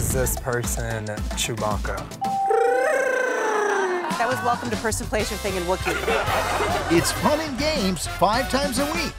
Is this person Chewbacca? That was welcome to person, place, or thing in Wookiee. It's fun and games five times a week.